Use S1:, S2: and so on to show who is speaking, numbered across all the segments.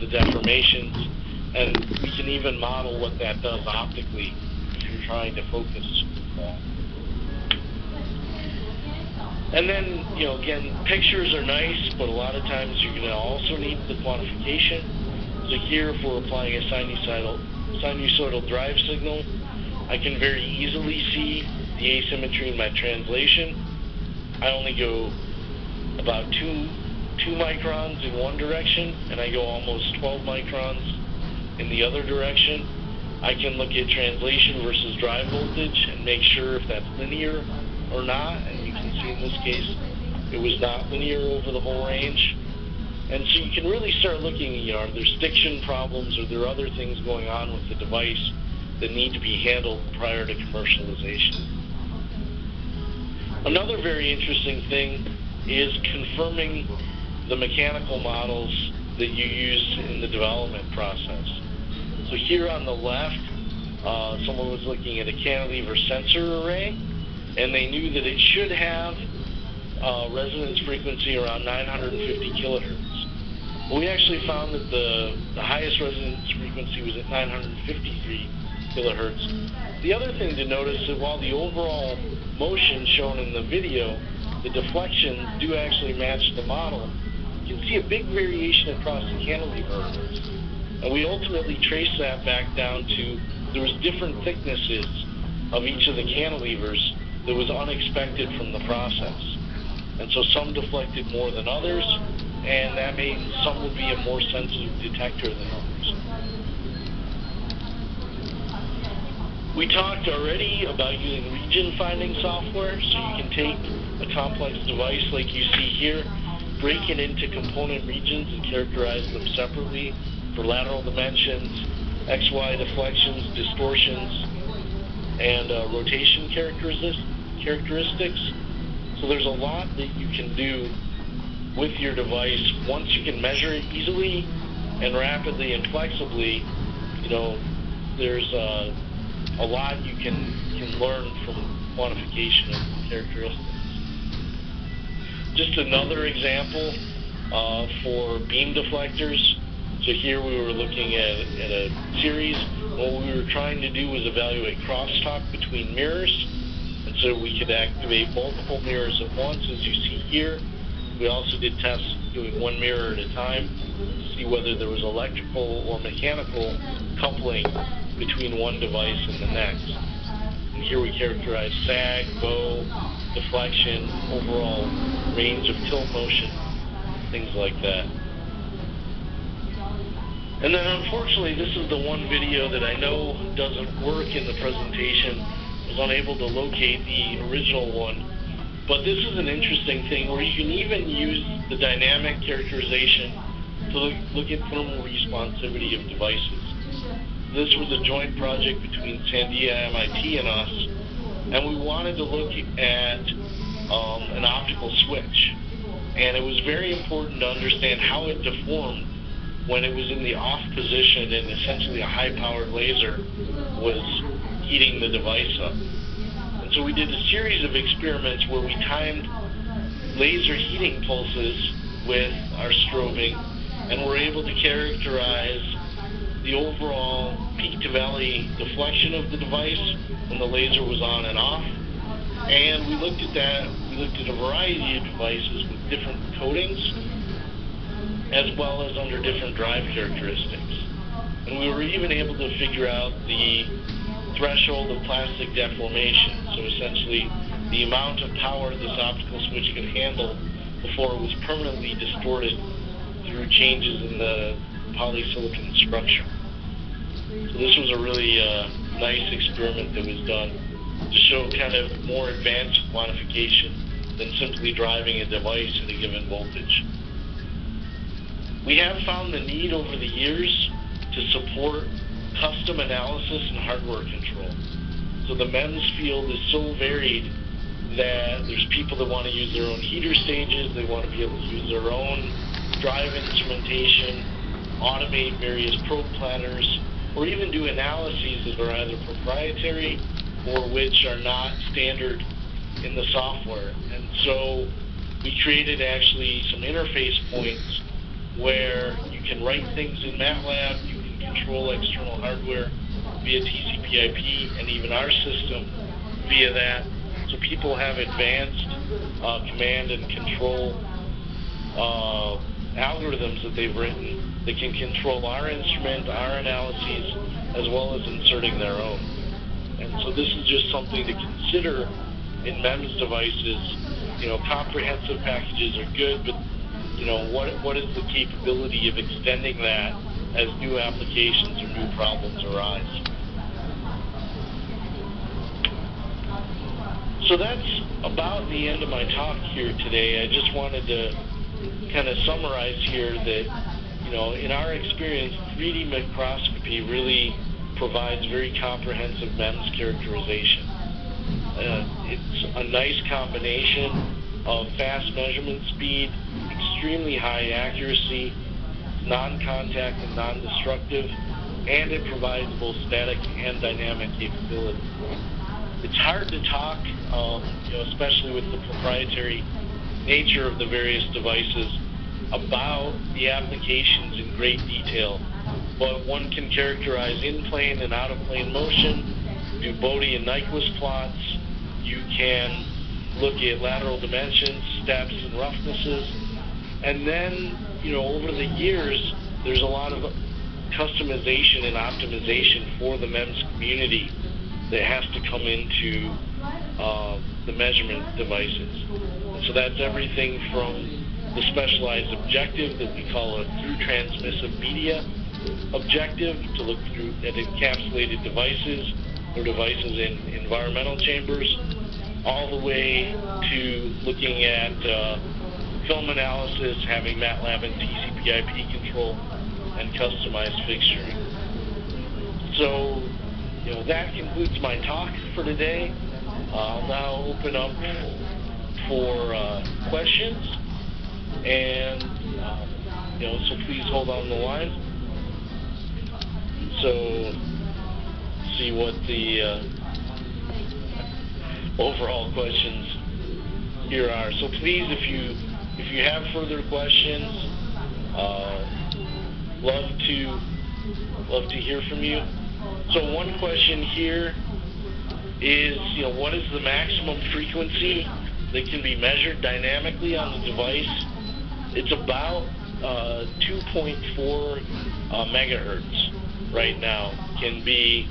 S1: the deformations, and we can even model what that does optically if you're trying to focus that. And then, you know, again, pictures are nice, but a lot of times you're going to also need the quantification. So here, if we're applying a sinusoidal, sinusoidal drive signal, I can very easily see the asymmetry in my translation. I only go about two, two microns in one direction, and I go almost 12 microns in the other direction. I can look at translation versus drive voltage and make sure if that's linear or not, and you can see in this case it was not linear over the whole range. And so you can really start looking, you know, are there stiction problems, or are there other things going on with the device that need to be handled prior to commercialization. Another very interesting thing is confirming the mechanical models that you use in the development process. So here on the left, uh, someone was looking at a cantilever sensor array, and they knew that it should have uh, resonance frequency around 950 kilohertz. We actually found that the, the highest resonance frequency was at 953 kilohertz. The other thing to notice is that while the overall motion shown in the video, the deflections do actually match the model, can see a big variation across the cantilever. And we ultimately traced that back down to there was different thicknesses of each of the cantilevers that was unexpected from the process. And so some deflected more than others, and that means some would be a more sensitive detector than others. We talked already about using region finding software, so you can take a complex device like you see here, break it into component regions and characterize them separately for lateral dimensions, XY deflections, distortions, and uh, rotation characteristics. So there's a lot that you can do with your device once you can measure it easily and rapidly and flexibly. You know, there's uh, a lot you can can learn from quantification of characteristics. Just another example uh, for beam deflectors. So here we were looking at, at a series. What we were trying to do was evaluate crosstalk between mirrors. And so we could activate multiple mirrors at once, as you see here. We also did tests doing one mirror at a time to see whether there was electrical or mechanical coupling between one device and the next. And here we characterize sag, bow, deflection, overall range of tilt motion, things like that. And then unfortunately, this is the one video that I know doesn't work in the presentation. I was unable to locate the original one. But this is an interesting thing where you can even use the dynamic characterization to look, look at thermal responsivity of devices. This was a joint project between Sandia, MIT, and us, and we wanted to look at um, an optical switch. And it was very important to understand how it deformed when it was in the off position and essentially a high-powered laser was heating the device up. And so we did a series of experiments where we timed laser heating pulses with our strobing and were able to characterize the overall peak to valley deflection of the device when the laser was on and off. And we looked at that, we looked at a variety of devices with different coatings as well as under different drive characteristics. And we were even able to figure out the threshold of plastic deformation, so essentially the amount of power this optical switch could handle before it was permanently distorted through changes in the polysilicon structure. So this was a really uh, nice experiment that was done to show kind of more advanced quantification than simply driving a device at a given voltage. We have found the need over the years to support custom analysis and hardware control. So the MEMS field is so varied that there's people that want to use their own heater stages, they want to be able to use their own drive instrumentation, automate various probe planners, or even do analyses that are either proprietary or which are not standard in the software. And so we created actually some interface points where you can write things in MATLAB, you can control external hardware via TCP/IP, and even our system via that. So people have advanced uh, command and control uh, algorithms that they've written that can control our instrument, our analyses, as well as inserting their own. And so this is just something to consider in MEMS devices. You know, comprehensive packages are good, but you know, what what is the capability of extending that as new applications or new problems arise? So that's about the end of my talk here today. I just wanted to kind of summarize here that, you know, in our experience, 3D microscopy really provides very comprehensive MEMS characterization. Uh, it's a nice combination of fast measurement speed, extremely high accuracy, non-contact and non-destructive, and it provides both static and dynamic capability it's hard to talk, um, you know, especially with the proprietary nature of the various devices, about the applications in great detail. But one can characterize in-plane and out-of-plane motion, do Bode and Nyquist plots. You can look at lateral dimensions, steps, and roughnesses. And then, you know, over the years, there's a lot of customization and optimization for the MEMS community that has to come into uh, the measurement devices. And so that's everything from the specialized objective that we call a through transmissive media objective to look through at encapsulated devices or devices in environmental chambers, all the way to looking at uh, film analysis, having MATLAB and TCP/IP control, and customized fixturing. So you know, that concludes my talk for today. I'll now open up for uh, questions, and uh, you know, so please hold on the line. So, see what the uh, overall questions here are. So please, if you if you have further questions, uh, love to love to hear from you. So one question here is, you know, what is the maximum frequency that can be measured dynamically on the device? It's about uh, 2.4 uh, megahertz right now can be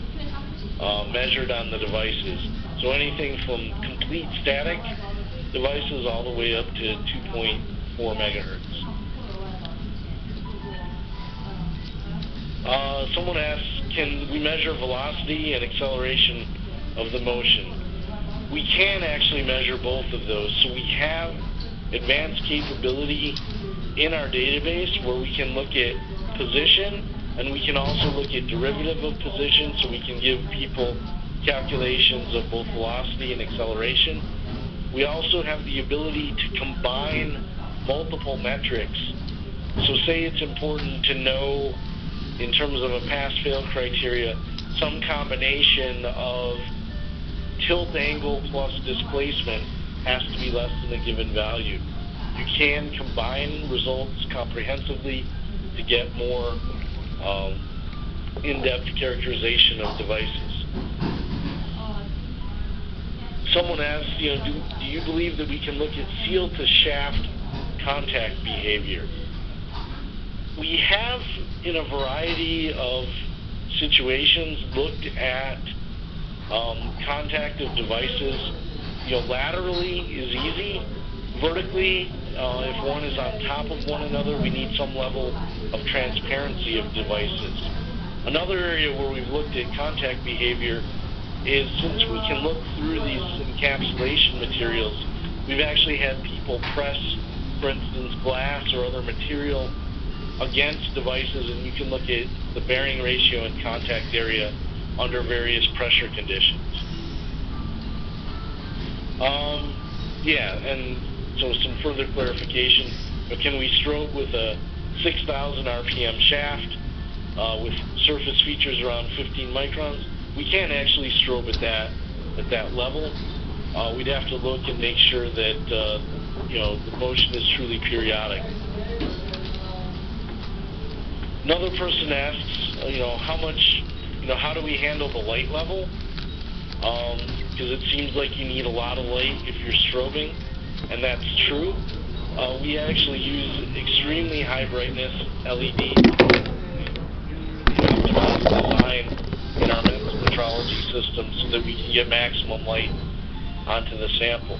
S1: uh, measured on the devices. So anything from complete static devices all the way up to 2.4 megahertz. Uh, someone asks, can we measure velocity and acceleration of the motion? We can actually measure both of those. So we have advanced capability in our database where we can look at position and we can also look at derivative of position so we can give people calculations of both velocity and acceleration. We also have the ability to combine multiple metrics. So say it's important to know in terms of a pass-fail criteria, some combination of tilt angle plus displacement has to be less than a given value. You can combine results comprehensively to get more um, in-depth characterization of devices. Someone asked, you know, do, do you believe that we can look at seal to shaft contact behavior? we have, in a variety of situations, looked at um, contact of devices. You know, laterally is easy. Vertically, uh, if one is on top of one another, we need some level of transparency of devices. Another area where we've looked at contact behavior is since we can look through these encapsulation materials, we've actually had people press, for instance, glass or other material against devices, and you can look at the bearing ratio and contact area under various pressure conditions. Um, yeah, and so some further clarification. But can we strobe with a 6,000 RPM shaft uh, with surface features around 15 microns? We can't actually strobe at that at that level. Uh, we'd have to look and make sure that uh, you know the motion is truly periodic. Another person asks, uh, you know, how much, you know, how do we handle the light level? Because um, it seems like you need a lot of light if you're strobing, and that's true. Uh, we actually use extremely high brightness LEDs in our metrology system so that we can get maximum light onto the sample.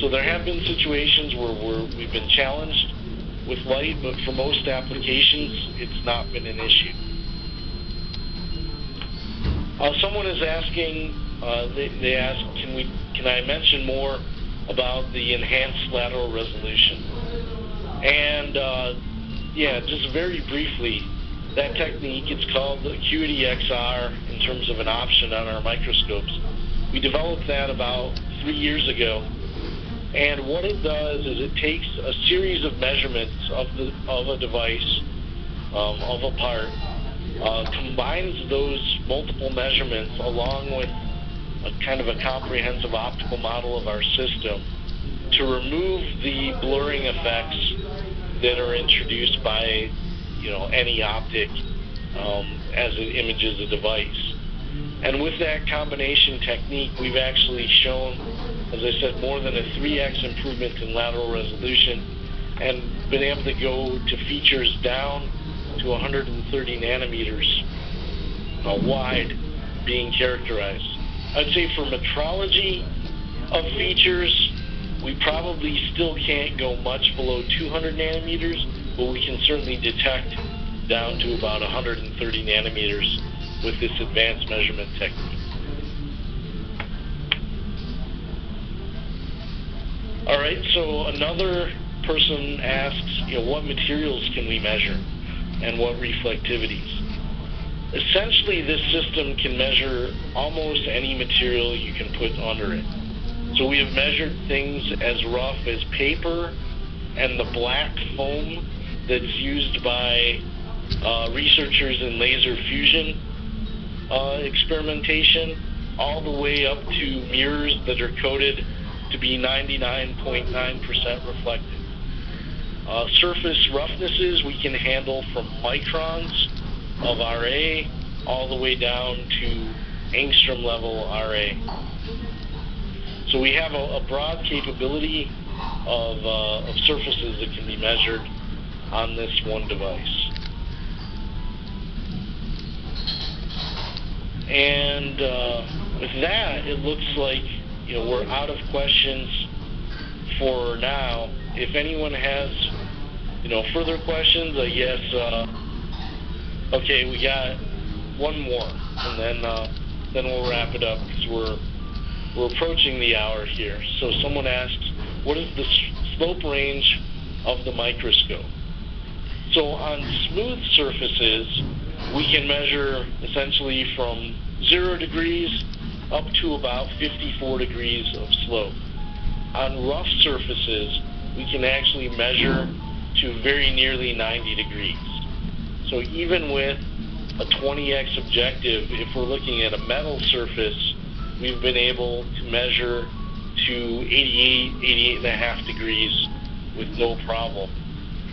S1: So there have been situations where we have been challenged with light, but for most applications, it's not been an issue. Uh, someone is asking, uh, they, they ask, can we, can I mention more about the enhanced lateral resolution? And uh, yeah, just very briefly, that technique, it's called Acuity XR in terms of an option on our microscopes. We developed that about three years ago and what it does is it takes a series of measurements of the of a device, um, of a part, uh, combines those multiple measurements along with a kind of a comprehensive optical model of our system to remove the blurring effects that are introduced by, you know, any optic um, as it images a device. And with that combination technique, we've actually shown, as I said, more than a 3x improvement in lateral resolution and been able to go to features down to 130 nanometers uh, wide being characterized. I'd say for metrology of features, we probably still can't go much below 200 nanometers, but we can certainly detect down to about 130 nanometers with this advanced measurement technique. All right, so another person asks, you know, what materials can we measure and what reflectivities? Essentially, this system can measure almost any material you can put under it. So we have measured things as rough as paper and the black foam that's used by uh, researchers in laser fusion uh, experimentation all the way up to mirrors that are coated to be 99.9% reflective. Uh, surface roughnesses we can handle from microns of RA all the way down to angstrom level RA. So we have a, a broad capability of, uh, of surfaces that can be measured on this one device. And uh, with that, it looks like you know we're out of questions for now. If anyone has you know further questions, I guess. Uh, okay, we got one more, and then uh, then we'll wrap it up because we're we're approaching the hour here. So someone asks, what is the slope range of the microscope? So on smooth surfaces, we can measure essentially from 0 degrees up to about 54 degrees of slope. On rough surfaces, we can actually measure to very nearly 90 degrees. So even with a 20x objective, if we're looking at a metal surface, we've been able to measure to 88, 88 and a half degrees with no problem.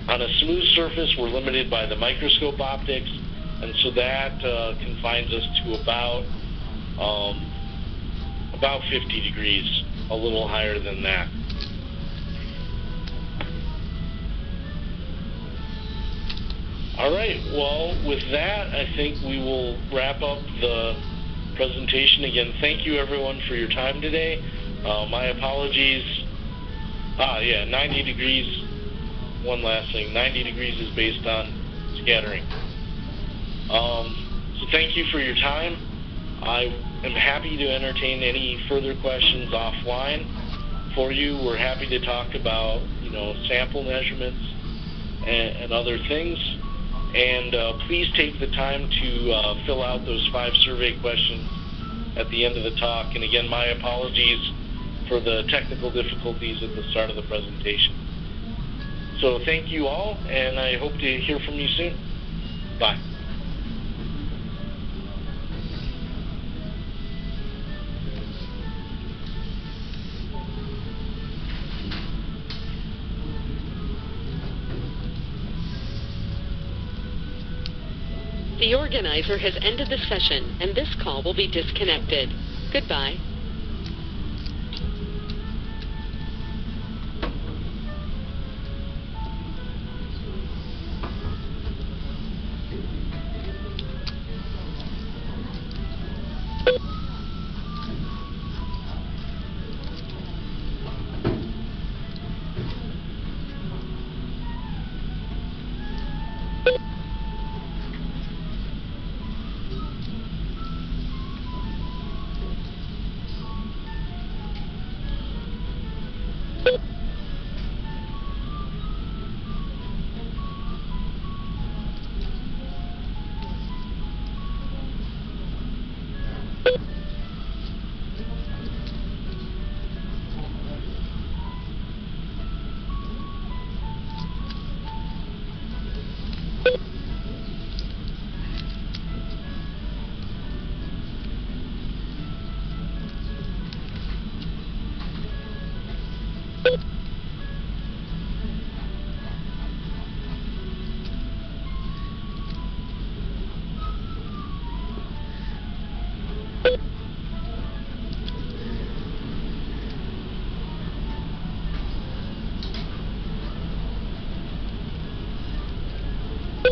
S1: On a smooth surface, we're limited by the microscope optics, and so that uh, confines us to about um, about 50 degrees, a little higher than that. All right, well, with that, I think we will wrap up the presentation. Again, thank you everyone for your time today. Uh, my apologies. Ah, yeah, 90 degrees. One last thing, 90 degrees is based on scattering. Um, so thank you for your time. I am happy to entertain any further questions offline for you. We're happy to talk about, you know, sample measurements and, and other things. And uh, please take the time to uh, fill out those five survey questions at the end of the talk. And again, my apologies for the technical difficulties at the start of the presentation. So thank you all, and I hope to hear from you soon. Bye.
S2: The organizer has ended the session, and this call will be disconnected. Goodbye.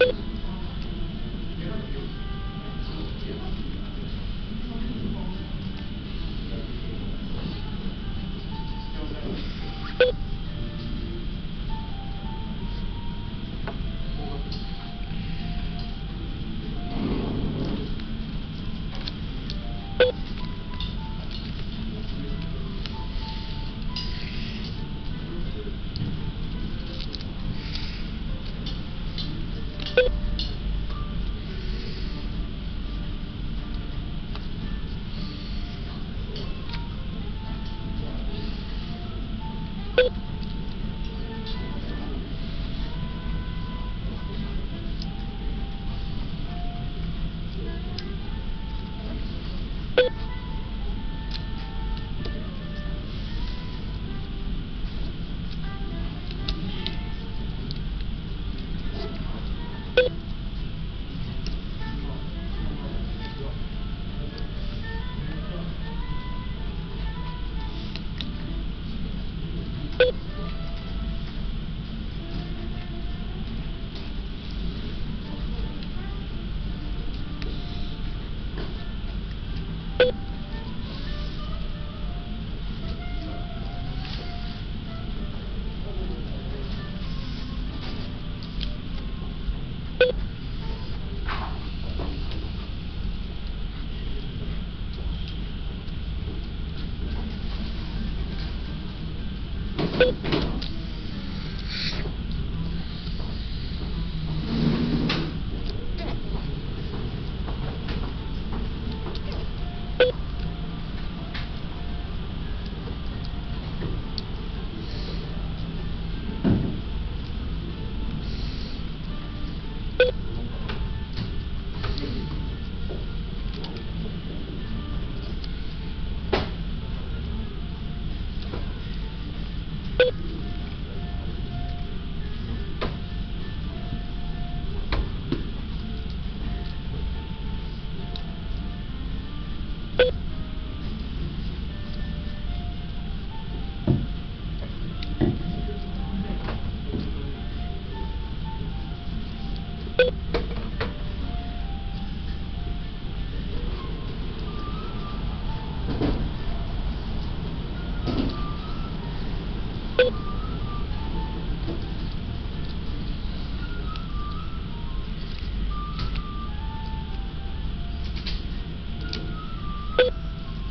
S1: you